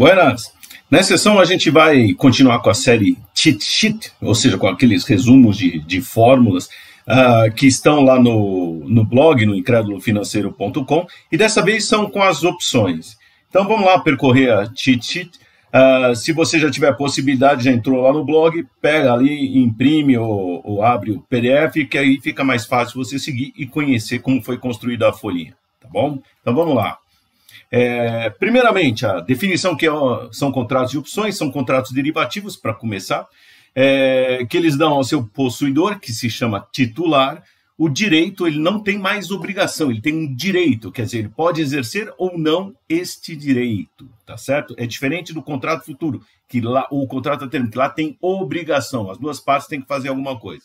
Buenas! Nessa sessão a gente vai continuar com a série Cheat Sheet, ou seja, com aqueles resumos de, de fórmulas uh, que estão lá no, no blog, no incrédulofinanceiro.com, e dessa vez são com as opções. Então vamos lá percorrer a Cheat Sheet. Uh, se você já tiver a possibilidade, já entrou lá no blog, pega ali, imprime ou, ou abre o PDF, que aí fica mais fácil você seguir e conhecer como foi construída a folhinha, tá bom? Então vamos lá. É, primeiramente, a definição que é, são contratos de opções, são contratos derivativos, para começar, é, que eles dão ao seu possuidor, que se chama titular, o direito, ele não tem mais obrigação, ele tem um direito, quer dizer, ele pode exercer ou não este direito, tá certo? É diferente do contrato futuro, que lá, o contrato a termo, que lá tem obrigação, as duas partes têm que fazer alguma coisa.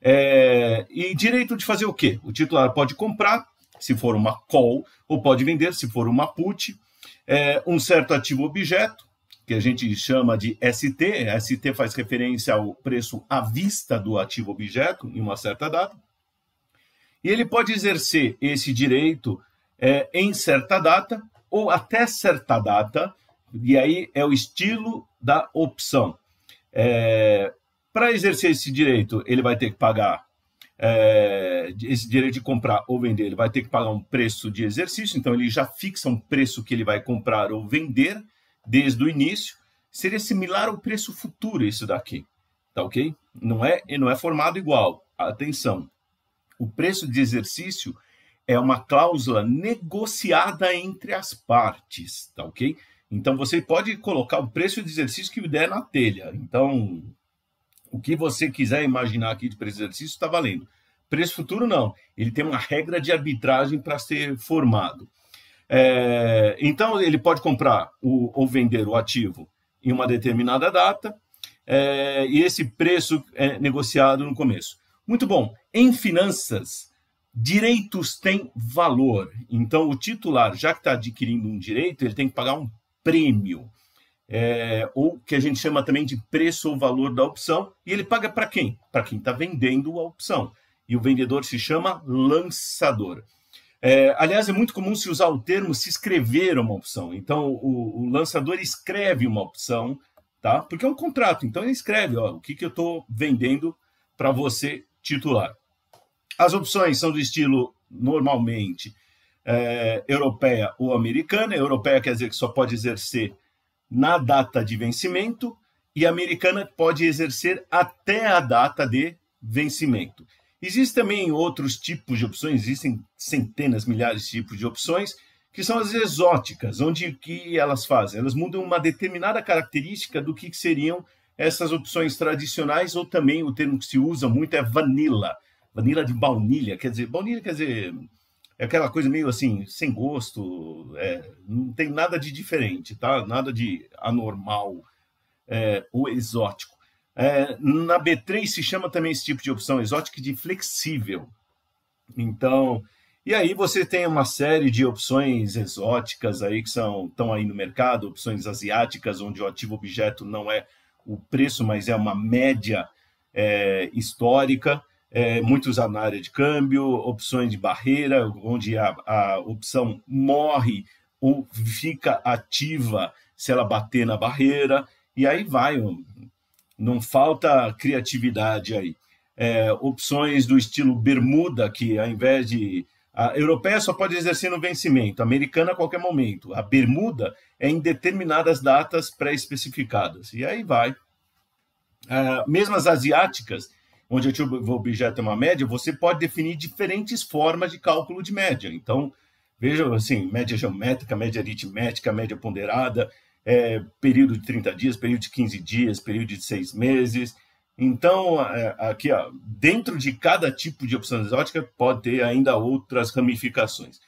É, e direito de fazer o quê? O titular pode comprar, se for uma call, ou pode vender, se for uma put, é, um certo ativo objeto, que a gente chama de ST. ST faz referência ao preço à vista do ativo objeto em uma certa data. E ele pode exercer esse direito é, em certa data ou até certa data, e aí é o estilo da opção. É, Para exercer esse direito, ele vai ter que pagar é, esse direito de comprar ou vender, ele vai ter que pagar um preço de exercício, então ele já fixa um preço que ele vai comprar ou vender desde o início. Seria similar ao preço futuro isso daqui, tá ok? Não é, não é formado igual. Atenção, o preço de exercício é uma cláusula negociada entre as partes, tá ok? Então você pode colocar o preço de exercício que der na telha. Então, o que você quiser imaginar aqui de preço de exercício está valendo. Preço futuro, não. Ele tem uma regra de arbitragem para ser formado. É, então, ele pode comprar o, ou vender o ativo em uma determinada data, é, e esse preço é negociado no começo. Muito bom. Em finanças, direitos têm valor. Então, o titular, já que está adquirindo um direito, ele tem que pagar um prêmio é, ou que a gente chama também de preço ou valor da opção, e ele paga para quem? Para quem está vendendo a opção. E o vendedor se chama lançador. É, aliás, é muito comum se usar o termo se escrever uma opção. Então, o, o lançador escreve uma opção, tá? Porque é um contrato. Então, ele escreve ó, o que, que eu estou vendendo para você titular. As opções são do estilo, normalmente, é, europeia ou americana. Europeia quer dizer que só pode exercer na data de vencimento e a americana pode exercer até a data de vencimento. Existem também outros tipos de opções, existem centenas, milhares de tipos de opções, que são as exóticas, onde que elas fazem? Elas mudam uma determinada característica do que seriam essas opções tradicionais, ou também o termo que se usa muito é vanilla, vanilla de baunilha, quer dizer, baunilha quer dizer é aquela coisa meio assim, sem gosto, é, não tem nada de diferente, tá? Nada de anormal é, ou exótico. É, na B3 se chama também esse tipo de opção exótica de flexível. Então, e aí você tem uma série de opções exóticas aí que são estão aí no mercado, opções asiáticas onde o ativo objeto não é o preço, mas é uma média é, histórica é, muito usado na área de câmbio, opções de barreira, onde a, a opção morre ou fica ativa se ela bater na barreira, e aí vai, não falta criatividade aí. É, opções do estilo bermuda, que ao invés de. A europeia só pode exercer no vencimento, a americana a qualquer momento. A bermuda é em determinadas datas pré-especificadas. E aí vai. É, mesmo as asiáticas, onde o objeto é uma média, você pode definir diferentes formas de cálculo de média. Então, veja assim, média geométrica, média aritmética, média ponderada, é, período de 30 dias, período de 15 dias, período de 6 meses. Então, é, aqui, ó, dentro de cada tipo de opção exótica, pode ter ainda outras ramificações.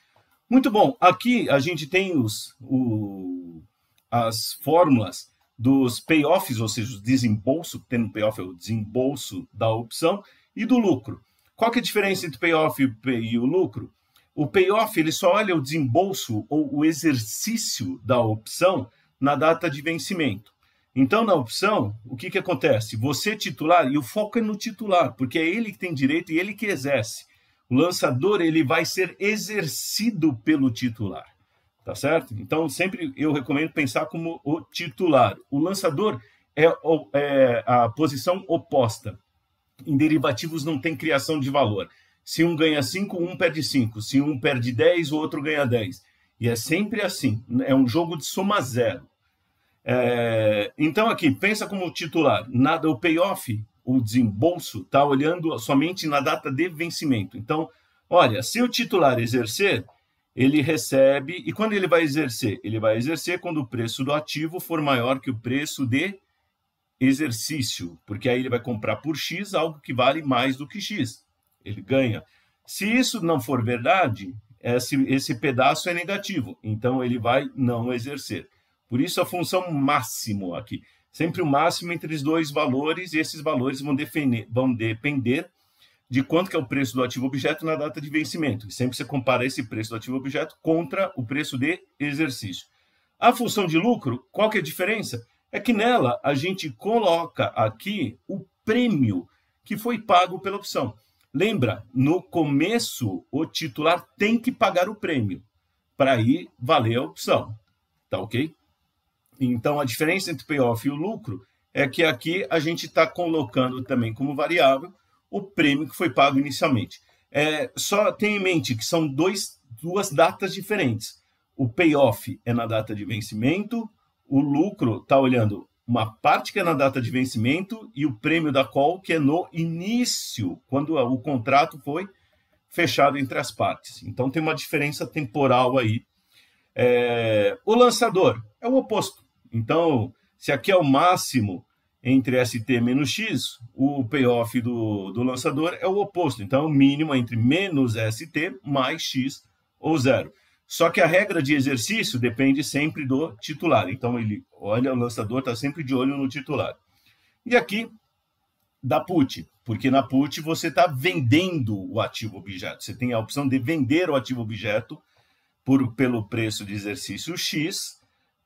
Muito bom, aqui a gente tem os, o, as fórmulas dos payoffs, ou seja, o desembolso, tendo payoff é o desembolso da opção, e do lucro. Qual que é a diferença entre o payoff e o lucro? O payoff ele só olha o desembolso ou o exercício da opção na data de vencimento. Então, na opção, o que, que acontece? Você titular, e o foco é no titular, porque é ele que tem direito e ele que exerce. O lançador ele vai ser exercido pelo titular. Tá certo? Então, sempre eu recomendo pensar como o titular. O lançador é, é a posição oposta. Em derivativos não tem criação de valor. Se um ganha 5, um perde 5. Se um perde 10, o outro ganha 10. E é sempre assim. É um jogo de soma zero. É, então, aqui, pensa como titular. Nada, o payoff, o desembolso, está olhando somente na data de vencimento. Então, olha, se o titular exercer, ele recebe. E quando ele vai exercer? Ele vai exercer quando o preço do ativo for maior que o preço de exercício, porque aí ele vai comprar por X algo que vale mais do que X. Ele ganha. Se isso não for verdade, esse, esse pedaço é negativo, então ele vai não exercer. Por isso a função máximo aqui. Sempre o máximo entre os dois valores, e esses valores vão, defender, vão depender de quanto que é o preço do ativo objeto na data de vencimento. E sempre você compara esse preço do ativo objeto contra o preço de exercício. A função de lucro, qual que é a diferença? É que nela a gente coloca aqui o prêmio que foi pago pela opção. Lembra, no começo o titular tem que pagar o prêmio para aí valer a opção. Tá ok? Então, a diferença entre o payoff e o lucro é que aqui a gente está colocando também como variável o prêmio que foi pago inicialmente. É, só tenha em mente que são dois, duas datas diferentes. O payoff é na data de vencimento, o lucro está olhando uma parte que é na data de vencimento e o prêmio da call que é no início, quando o contrato foi fechado entre as partes. Então tem uma diferença temporal aí. É, o lançador é o oposto. Então, se aqui é o máximo entre ST menos X, o payoff do, do lançador é o oposto. Então, o mínimo é entre menos ST mais X ou zero. Só que a regra de exercício depende sempre do titular. Então, ele olha, o lançador está sempre de olho no titular. E aqui, da put, porque na put você está vendendo o ativo objeto. Você tem a opção de vender o ativo objeto por, pelo preço de exercício X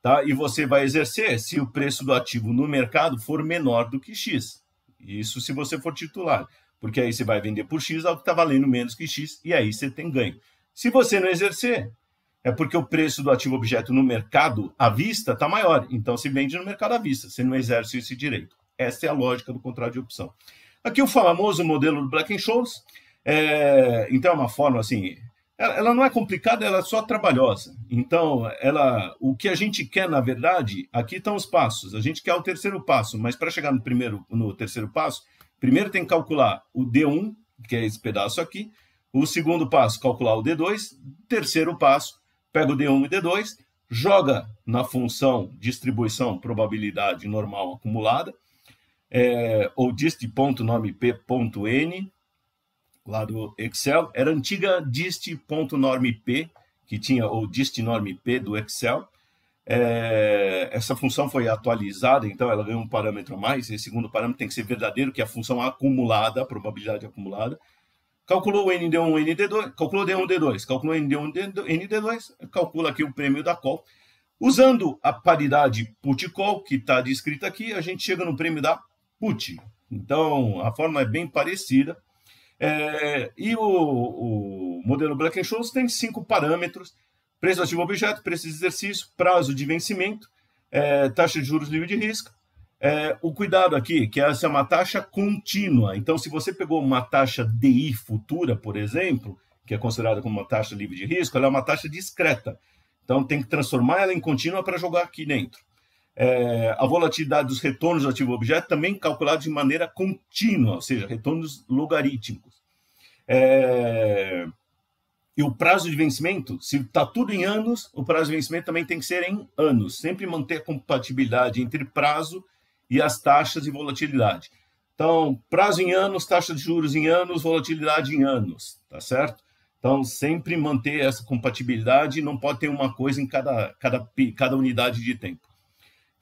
Tá? E você vai exercer se o preço do ativo no mercado for menor do que X. Isso se você for titular. Porque aí você vai vender por X algo que está valendo menos que X e aí você tem ganho. Se você não exercer, é porque o preço do ativo objeto no mercado à vista está maior. Então se vende no mercado à vista. Você não exerce esse direito. Essa é a lógica do contrato de opção. Aqui o famoso modelo do Black Scholes. É, então é uma forma assim ela, não é complicada, ela é só trabalhosa. Então, ela, o que a gente quer, na verdade, aqui estão os passos. A gente quer o terceiro passo, mas para chegar no primeiro, no terceiro passo, primeiro tem que calcular o D1, que é esse pedaço aqui. O segundo passo, calcular o D2. Terceiro passo, pega o D1 e D2, joga na função distribuição probabilidade normal acumulada, é, ou dist.nome p.n, lá do Excel, era a antiga dist.normp, que tinha o dist.normp do Excel. É, essa função foi atualizada, então ela ganhou um parâmetro a mais. Esse segundo parâmetro tem que ser verdadeiro, que é a função acumulada, a probabilidade acumulada. Calculou o ND1, ND2, calculou D1, D2, calculou ND1, ND2, calcula aqui o prêmio da call. Usando a paridade put-call, que está descrita aqui, a gente chega no prêmio da put. Então, a forma é bem parecida. É, e o, o, modelo Black Scholes tem cinco parâmetros: preço ativo objeto, preço de exercício, prazo de vencimento, é, taxa de juros livre de risco. É, o cuidado aqui, que essa é uma taxa contínua. Então, se você pegou uma taxa DI futura, por exemplo, que é considerada como uma taxa livre de risco, ela é uma taxa discreta. Então, tem que transformar ela em contínua para jogar aqui dentro. É, a volatilidade dos retornos do ativo objeto também calculada de maneira contínua, ou seja, retornos logarítmicos. É, e o prazo de vencimento, se está tudo em anos, o prazo de vencimento também tem que ser em anos. Sempre manter a compatibilidade entre prazo e as taxas de volatilidade. Então, prazo em anos, taxa de juros em anos, volatilidade em anos, tá certo? Então, sempre manter essa compatibilidade, não pode ter uma coisa em cada, cada, cada unidade de tempo.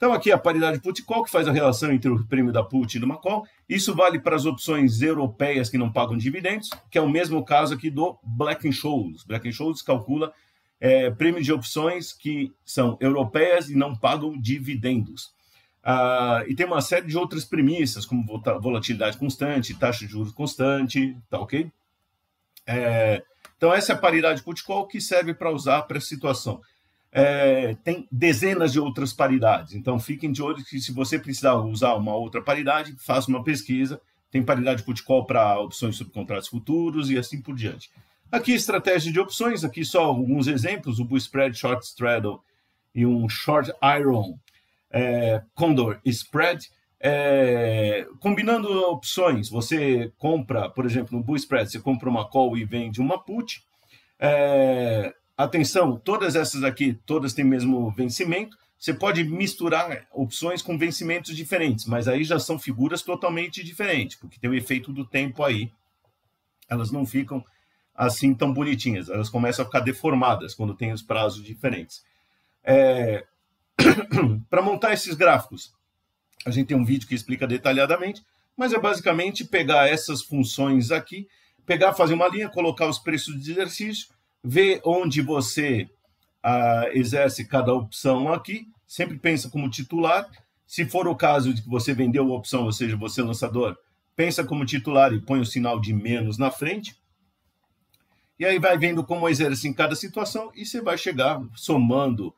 Então, aqui a paridade put-call, que faz a relação entre o prêmio da put e do uma call. Isso vale para as opções europeias que não pagam dividendos, que é o mesmo caso aqui do Black Scholes. Black Scholes calcula é, prêmio de opções que são europeias e não pagam dividendos. Ah, e tem uma série de outras premissas, como volatilidade constante, taxa de juros constante, tá ok? É, então, essa é a paridade put-call que serve para usar para essa situação. É, tem dezenas de outras paridades. Então, fiquem de olho que se você precisar usar uma outra paridade, faça uma pesquisa. Tem paridade put call para opções sobre contratos futuros e assim por diante. Aqui, estratégia de opções. Aqui só alguns exemplos. O Bull Spread, Short Straddle e um Short Iron é, Condor Spread. É, combinando opções, você compra, por exemplo, no Bull Spread, você compra uma call e vende uma put. É, Atenção, todas essas aqui, todas têm mesmo vencimento. Você pode misturar opções com vencimentos diferentes, mas aí já são figuras totalmente diferentes, porque tem o efeito do tempo aí. Elas não ficam assim tão bonitinhas, elas começam a ficar deformadas quando tem os prazos diferentes. É... Para montar esses gráficos, a gente tem um vídeo que explica detalhadamente, mas é basicamente pegar essas funções aqui, pegar, fazer uma linha, colocar os preços de exercício, vê onde você ah, exerce cada opção aqui, sempre pensa como titular. Se for o caso de que você vendeu a opção, ou seja, você é lançador, pensa como titular e põe o sinal de menos na frente. E aí vai vendo como exerce em cada situação e você vai chegar somando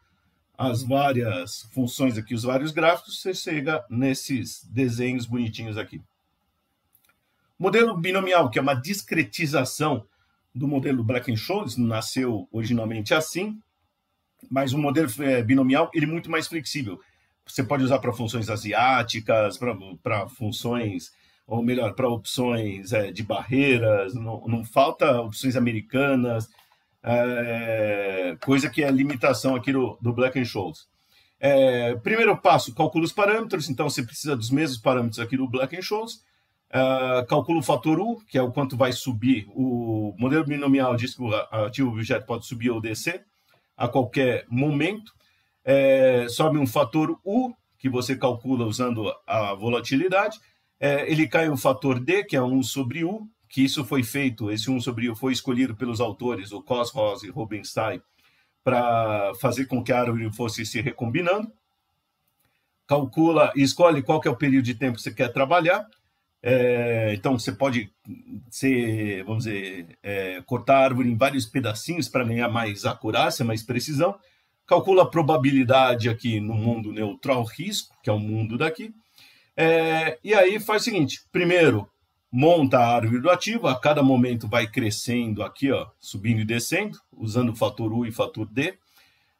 as várias funções aqui, os vários gráficos, você chega nesses desenhos bonitinhos aqui. Modelo binomial, que é uma discretização do modelo Black Scholes, nasceu originalmente assim, mas o modelo é, binomial ele é muito mais flexível. Você pode usar para funções asiáticas, para funções, ou melhor, para opções é, de barreiras, não, não, falta opções americanas, é, coisa que é limitação aqui do, do Black Scholes. É, primeiro passo, calcula os parâmetros, então você precisa dos mesmos parâmetros aqui do Black Scholes. Uh, calcula o fator U, que é o quanto vai subir. O modelo binomial diz que o ativo objeto pode subir ou descer a qualquer momento. É, sobe um fator U, que você calcula usando a volatilidade. É, ele cai um fator D, que é 1 sobre U, que isso foi feito, esse 1 sobre U foi escolhido pelos autores, o Cosros e Rubinstein, para fazer com que a árvore fosse se recombinando. Calcula, escolhe qual é o período de tempo que você quer trabalhar é, então você pode ser, vamos dizer, é, cortar a árvore em vários pedacinhos para ganhar mais acurácia, mais precisão. Calcula a probabilidade aqui no mundo neutral risco, que é o mundo daqui. É, e aí faz o seguinte: primeiro, monta a árvore do ativo, a cada momento vai crescendo aqui, ó, subindo e descendo, usando o fator U e fator D.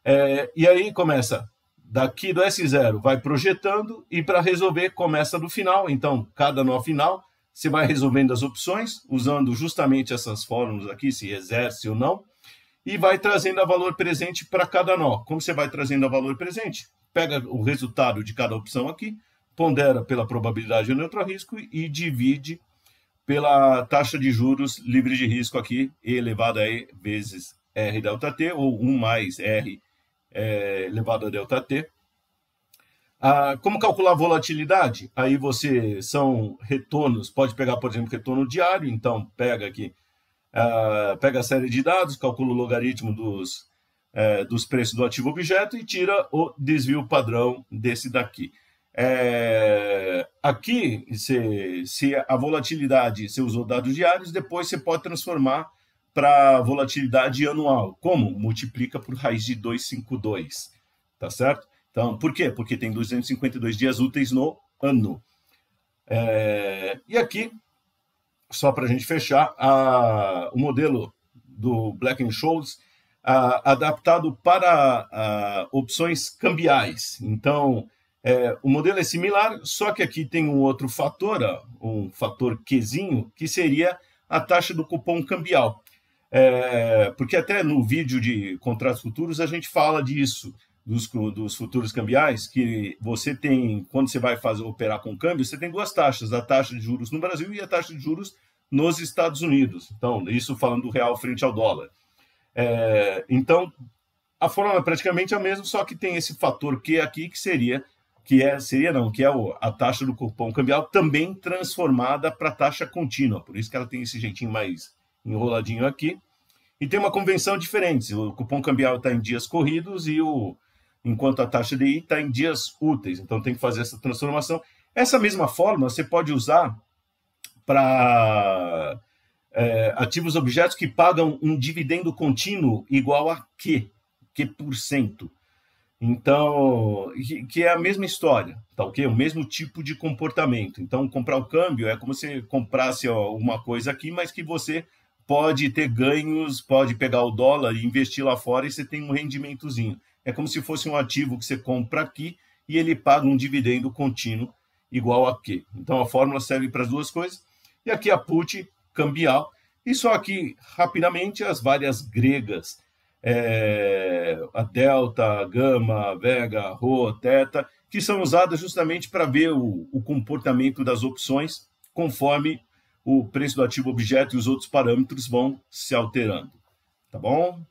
É, e aí começa daqui do S0 vai projetando e para resolver começa do final. Então, cada nó final, você vai resolvendo as opções, usando justamente essas fórmulas aqui, se exerce ou não, e vai trazendo a valor presente para cada nó. Como você vai trazendo a valor presente? Pega o resultado de cada opção aqui, pondera pela probabilidade de neutro risco e divide pela taxa de juros livre de risco aqui, E elevado a E vezes R delta T, ou 1 mais R é, elevado a delta T. Ah, como calcular a volatilidade? Aí você são retornos, pode pegar, por exemplo, retorno diário, então pega aqui, ah, pega a série de dados, calcula o logaritmo dos, é, dos preços do ativo objeto e tira o desvio padrão desse daqui. É, aqui, se, se a volatilidade, você usou dados diários, depois você pode transformar para volatilidade anual. Como? Multiplica por raiz de 252, tá certo? Então, por quê? Porque tem 252 dias úteis no ano. É, e aqui, só para a gente fechar, a, o modelo do Black Scholes adaptado para a, opções cambiais. Então, é, o modelo é similar, só que aqui tem um outro fator, um fator Qzinho, que seria a taxa do cupom cambial. É, porque até no vídeo de contratos futuros a gente fala disso, dos, dos futuros cambiais, que você tem, quando você vai fazer operar com câmbio, você tem duas taxas, a taxa de juros no Brasil e a taxa de juros nos Estados Unidos. Então, isso falando do real frente ao dólar. É, então, a fórmula é praticamente a mesma, só que tem esse fator Q aqui que seria que é seria não, que é a taxa do cupom cambial também transformada para taxa contínua. Por isso que ela tem esse jeitinho mais enroladinho aqui. E tem uma convenção diferente. O cupom cambial está em dias corridos e o enquanto a taxa de I está em dias úteis. Então tem que fazer essa transformação. Essa mesma forma você pode usar para é, ativos objetos que pagam um dividendo contínuo igual a Q, que por cento. Então, que é a mesma história, tá ok? O mesmo tipo de comportamento. Então, comprar o câmbio é como se comprasse uma coisa aqui, mas que você pode ter ganhos, pode pegar o dólar e investir lá fora e você tem um rendimentozinho. É como se fosse um ativo que você compra aqui e ele paga um dividendo contínuo igual a quê? Então, a fórmula serve para as duas coisas. E aqui a put cambial. E só aqui, rapidamente, as várias gregas é, a delta, gama, vega, rho, teta, que são usadas justamente para ver o, o comportamento das opções conforme o preço do ativo objeto e os outros parâmetros vão se alterando. Tá bom?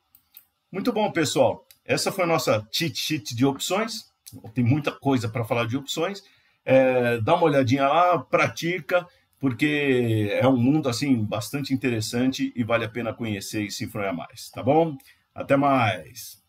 Muito bom, pessoal. Essa foi a nossa cheat sheet de opções. Tem muita coisa para falar de opções. É, dá uma olhadinha lá, pratica, porque é um mundo assim bastante interessante e vale a pena conhecer e se informar mais, tá bom? Até mais!